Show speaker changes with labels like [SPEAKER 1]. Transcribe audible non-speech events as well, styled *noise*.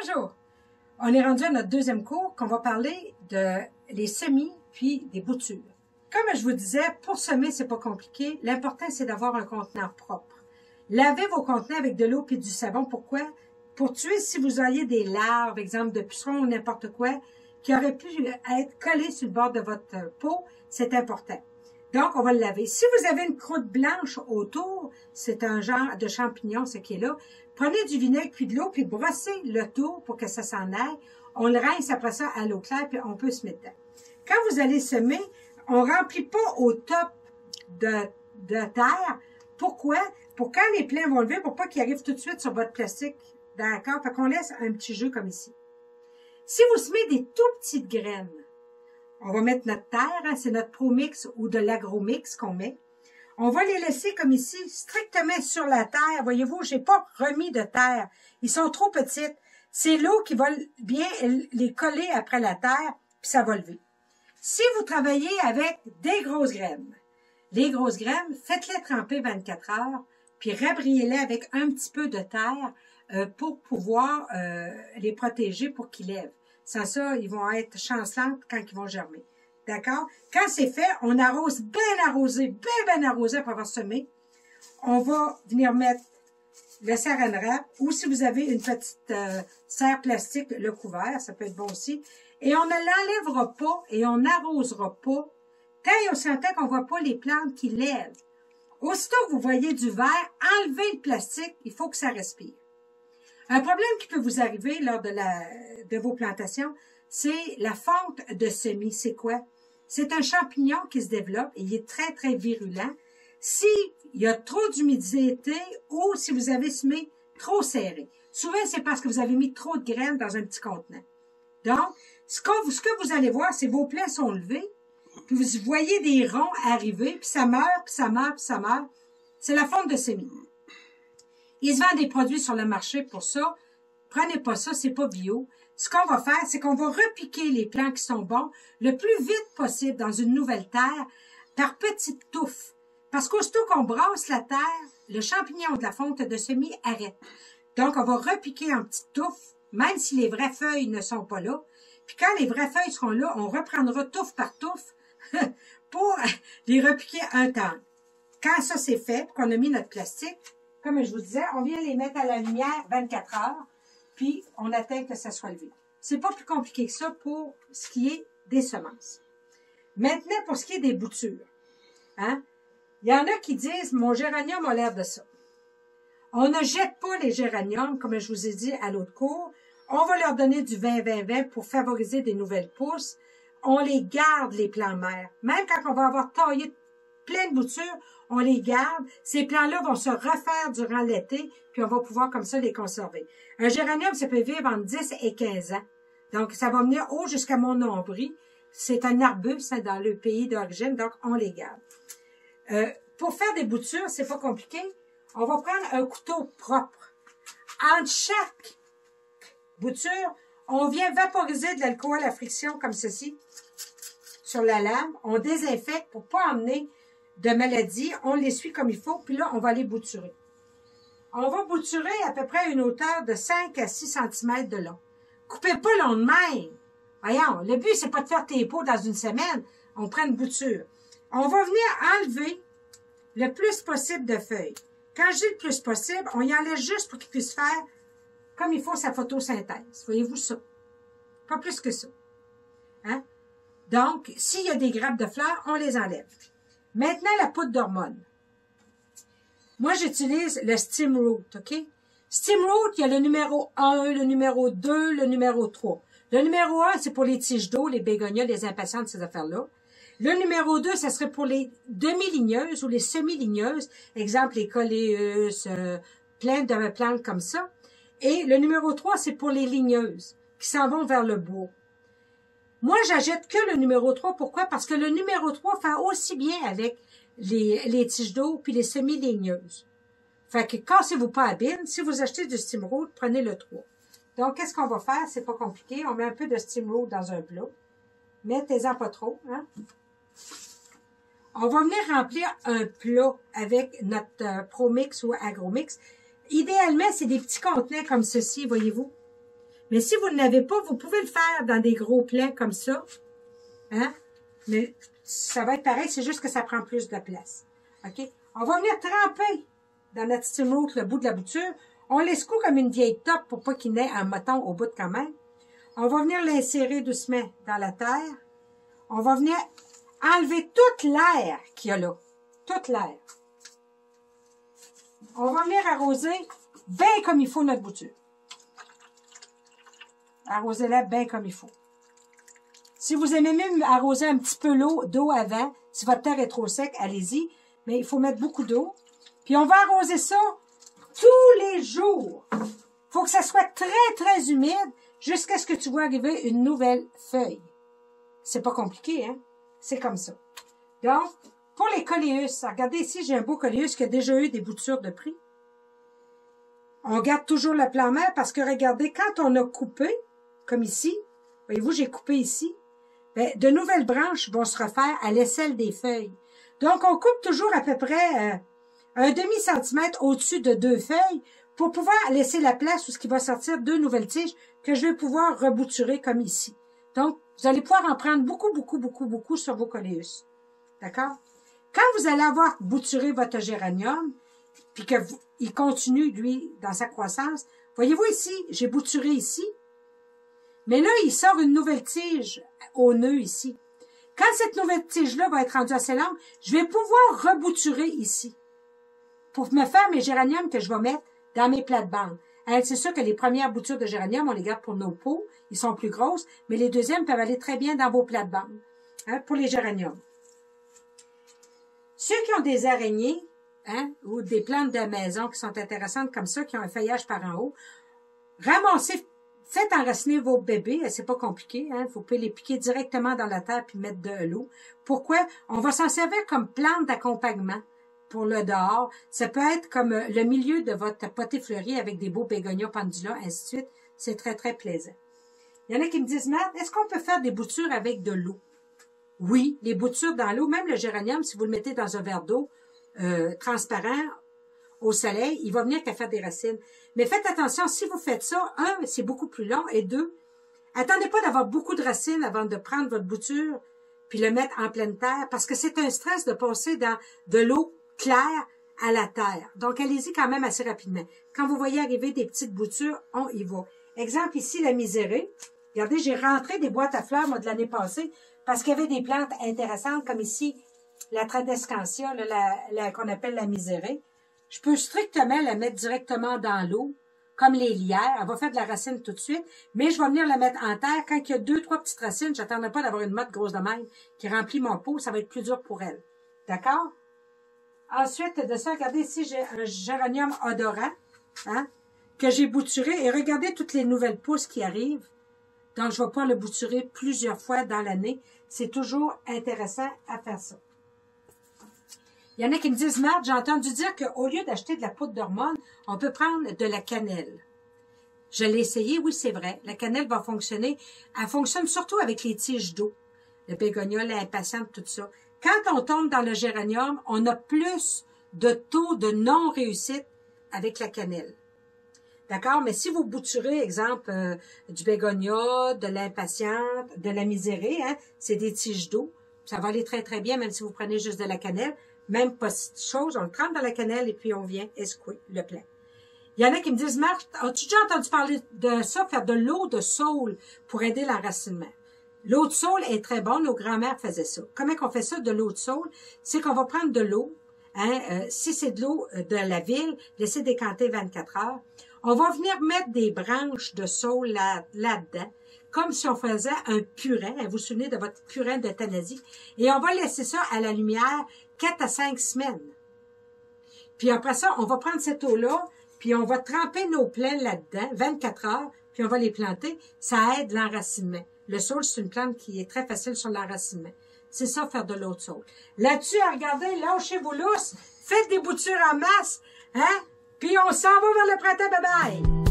[SPEAKER 1] Bonjour! On est rendu à notre deuxième cours qu'on va parler de les semis puis des boutures. Comme je vous disais, pour semer, c'est pas compliqué. L'important, c'est d'avoir un contenant propre. Lavez vos contenants avec de l'eau puis du savon. Pourquoi? Pour tuer si vous auriez des larves, exemple de pucerons ou n'importe quoi, qui auraient pu être collés sur le bord de votre peau, c'est important. Donc, on va le laver. Si vous avez une croûte blanche autour, c'est un genre de champignon, ce qui est là. Prenez du vinaigre puis de l'eau, puis brossez le tour pour que ça s'en aille. On le rince après ça à l'eau claire, puis on peut se mettre dedans. Quand vous allez semer, on remplit pas au top de, terre. Pourquoi? Pour quand les plants vont lever, pour pas qu'ils arrivent tout de suite sur votre plastique. D'accord? Fait qu'on laisse un petit jeu comme ici. Si vous semez des tout petites graines, on va mettre notre terre, hein, c'est notre pro-mix ou de l'agro-mix qu'on met. On va les laisser comme ici, strictement sur la terre. Voyez-vous, j'ai pas remis de terre. Ils sont trop petites. C'est l'eau qui va bien les coller après la terre, puis ça va lever. Si vous travaillez avec des grosses graines, les grosses graines, faites-les tremper 24 heures, puis rabriez-les avec un petit peu de terre euh, pour pouvoir euh, les protéger pour qu'ils lèvent. Sans ça, ils vont être chancelantes quand ils vont germer. D'accord? Quand c'est fait, on arrose bien arrosé, bien, bien arrosé pour avoir semé. On va venir mettre le saran wrap ou si vous avez une petite euh, serre plastique, le couvert, ça peut être bon aussi. Et on ne l'enlèvera pas et on n'arrosera pas tant et aussi longtemps qu'on ne voit pas les plantes qui lèvent. Aussitôt que vous voyez du verre, enlevez le plastique, il faut que ça respire. Un problème qui peut vous arriver lors de, de vos plantations, c'est la fonte de semis. C'est quoi? C'est un champignon qui se développe et il est très, très virulent. S'il y a trop d'humidité ou si vous avez semé trop serré. Souvent, c'est parce que vous avez mis trop de graines dans un petit contenant. Donc, ce que, vous allez voir, c'est vos plants sont levés, puis vous voyez des ronds arriver, puis ça meurt, puis ça meurt, puis ça meurt. C'est la fonte de semis. Il se vend des produits sur le marché pour ça. Prenez pas ça, c'est pas bio. Ce qu'on va faire, c'est qu'on va repiquer les plants qui sont bons le plus vite possible dans une nouvelle terre par petites touffes. Parce qu'aussitôt qu'on brasse la terre, le champignon de la fonte de semis arrête. Donc, on va repiquer en petites touffes, même si les vraies feuilles ne sont pas là. Puis quand les vraies feuilles seront là, on reprendra touffe par touffe *laughs* pour les repiquer un temps. Quand ça c'est fait, qu'on a mis notre plastique, comme je vous disais, on vient les mettre à la lumière 24 heures, puis on attend que ça soit levé. C'est pas plus compliqué que ça pour ce qui est des semences. Maintenant, pour ce qui est des boutures. Hein? Il y en a qui disent, mon géranium a l'air de ça. On ne jette pas les géraniums, comme je vous ai dit à l'autre cours. On va leur donner du 20-20-20 pour favoriser des nouvelles pousses. On les garde, les plants mères. Même quand on va avoir taillé plein de boutures, on les garde. Ces plants-là vont se refaire durant l'été, puis on va pouvoir comme ça les conserver. Un géranium, ça peut vivre entre 10 et 15 ans. Donc, ça va venir haut jusqu'à mon nombril. C'est un arbuste hein, dans le pays d'origine, donc on les garde. Euh, pour faire des boutures, c'est pas compliqué. On va prendre un couteau propre. Entre chaque bouture, on vient vaporiser de l'alcool à friction comme ceci sur la lame. On désinfecte pour pas emmener de maladies. On les suit comme il faut, puis là, on va les bouturer. On va bouturer à peu près une hauteur de 5 à 6 cm de long. Coupez pas long de. Voyons, le but, c'est pas de faire tes pots dans une semaine. On prend une bouture. On va venir enlever le plus possible de feuilles. Quand je dis le plus possible, on y enlève juste pour qu'il puisse faire comme il faut sa photosynthèse. Voyez-vous ça? Pas plus que ça. Hein? Donc, s'il y a des grappes de fleurs, on les enlève. Maintenant, la poudre d'hormones. Moi, j'utilise le Steam Root, OK? Steam Root, il y a le numéro 1, le numéro 2, le numéro 3. Le numéro 1, c'est pour les tiges d'eau, les bégonias, les impatientes, ces affaires-là. Le numéro 2, ça serait pour les demi-ligneuses ou les semi-ligneuses. Exemple, les coléus, euh, plein de plantes comme ça. Et le numéro 3, c'est pour les ligneuses qui s'en vont vers le bois. Moi, j'achète que le numéro 3. Pourquoi? Parce que le numéro 3 fait aussi bien avec les, tiges d'eau puis les semi-ligneuses. Fait que cassez-vous pas à bine. Si vous achetez du Steamroot, prenez le 3. Donc, qu'est-ce qu'on va faire? C'est pas compliqué. On met un peu de Steamroot dans un plat. Mettez-en pas trop. Hein? On va venir remplir un plat avec notre euh, ProMix ou AgroMix. Idéalement, c'est des petits contenants comme ceci, voyez-vous. Mais si vous ne l'avez pas, vous pouvez le faire dans des gros plaies comme ça. Hein? Mais ça va être pareil, c'est juste que ça prend plus de place. OK? On va venir tremper dans notre steamroot le bout de la bouture. On laisse coup comme une vieille top pour pas qu'il n'ait un moton au bout de quand même. On va venir l'insérer doucement dans la terre. On va venir enlever toute l'air qu'il y a là. Toute l'air. On va venir arroser bien comme il faut notre bouture. Arrosez-la bien comme il faut. Si vous aimez même arroser un petit peu l'eau d'eau avant, si votre terre est trop sec, allez-y. Mais il faut mettre beaucoup d'eau. Puis on va arroser ça tous les jours. faut que ça soit très, très humide jusqu'à ce que tu vois arriver une nouvelle feuille. C'est pas compliqué, hein? C'est comme ça. Donc, pour les coléus, regardez ici, j'ai un beau coléus qui a déjà eu des boutures de prix. On garde toujours le plan mère parce que regardez, quand on a coupé, comme ici, voyez-vous, j'ai coupé ici, ben, de nouvelles branches vont se refaire à l'aisselle des feuilles. Donc, on coupe toujours à peu près euh, un demi-centimètre au-dessus de deux feuilles pour pouvoir laisser la place où ce qui va sortir deux nouvelles tiges que je vais pouvoir rebouturer comme ici. Donc, vous allez pouvoir en prendre beaucoup, beaucoup, beaucoup, beaucoup sur vos coléus. D'accord? Quand vous allez avoir bouturé votre géranium, puis qu'il continue, lui, dans sa croissance, voyez-vous ici, j'ai bouturé ici, mais là, il sort une nouvelle tige au nœud ici. Quand cette nouvelle tige-là va être rendue assez longue, je vais pouvoir rebouturer ici pour me faire mes géraniums que je vais mettre dans mes plates-bandes. Hein, c'est sûr que les premières boutures de géranium, on les garde pour nos pots. Ils sont plus grosses, mais les deuxièmes peuvent aller très bien dans vos plates-bandes hein, pour les géraniums. Ceux qui ont des araignées hein, ou des plantes de maison qui sont intéressantes comme ça, qui ont un feuillage par en haut, ramassez Faites enraciner vos bébés, c'est pas compliqué. Hein? Vous pouvez les piquer directement dans la terre puis mettre de l'eau. Pourquoi? On va s'en servir comme plante d'accompagnement pour le dehors. Ça peut être comme euh, le milieu de votre potée fleurie avec des beaux bégonias pendula, ainsi de suite. C'est très, très plaisant. Il y en a qui me disent, Matt, est-ce qu'on peut faire des boutures avec de l'eau? Oui, les boutures dans l'eau, même le géranium, si vous le mettez dans un verre d'eau euh, transparent, au soleil, il va venir qu'à faire des racines. Mais faites attention, si vous faites ça, un, c'est beaucoup plus long, et deux, attendez pas d'avoir beaucoup de racines avant de prendre votre bouture puis le mettre en pleine terre, parce que c'est un stress de passer dans de l'eau claire à la terre. Donc, allez-y quand même assez rapidement. Quand vous voyez arriver des petites boutures, on y va. Exemple ici, la misérée. Regardez, j'ai rentré des boîtes à fleurs, moi, de l'année passée, parce qu'il y avait des plantes intéressantes, comme ici, la tradescantia, qu'on appelle la misérée. Je peux strictement la mettre directement dans l'eau, comme les lierres. Elle va faire de la racine tout de suite, mais je vais venir la mettre en terre. Quand il y a deux, trois petites racines, j'attendrai pas d'avoir une motte grosse de même qui remplit mon pot. Ça va être plus dur pour elle. D'accord? Ensuite de ça, regardez ici, j'ai un géranium odorant, hein, que j'ai bouturé. Et regardez toutes les nouvelles pousses qui arrivent. Donc, je vais pas le bouturer plusieurs fois dans l'année. C'est toujours intéressant à faire ça. Il y en a qui me disent, Marc, j'ai entendu dire qu'au lieu d'acheter de la poudre d'hormone, on peut prendre de la cannelle. Je l'ai essayé, oui, c'est vrai. La cannelle va fonctionner. Elle fonctionne surtout avec les tiges d'eau. Le bégonia, l'impatiente, tout ça. Quand on tombe dans le géranium, on a plus de taux de non-réussite avec la cannelle. D'accord? Mais si vous bouturez, exemple, euh, du bégonia, de l'impatiente, de la misérée, hein, c'est des tiges d'eau. Ça va aller très, très bien, même si vous prenez juste de la cannelle. Même pas chose, on le trempe dans la cannelle et puis on vient escouer le plein. Il y en a qui me disent, Marc, as-tu déjà entendu parler de ça, faire de l'eau de saule pour aider l'enracinement? L'eau de saule est très bonne, nos grands-mères faisaient ça. Comment qu'on fait ça de l'eau de saule? C'est qu'on va prendre de l'eau, hein, euh, si c'est de l'eau euh, de la ville, laisser décanter 24 heures. On va venir mettre des branches de saule là-dedans, comme si on faisait un purin. Vous vous souvenez de votre purin d'euthanasie? Et on va laisser ça à la lumière 4 à 5 semaines. Puis après ça, on va prendre cette eau-là, puis on va tremper nos plaines là-dedans, 24 heures, puis on va les planter. Ça aide l'enracinement. Le saule, c'est une plante qui est très facile sur l'enracinement. C'est ça, faire de l'eau de saule. Là-dessus, regardez, lâchez vos lousses, faites des boutures en masse, hein? Puis on s'en va vers le printemps, bye bye!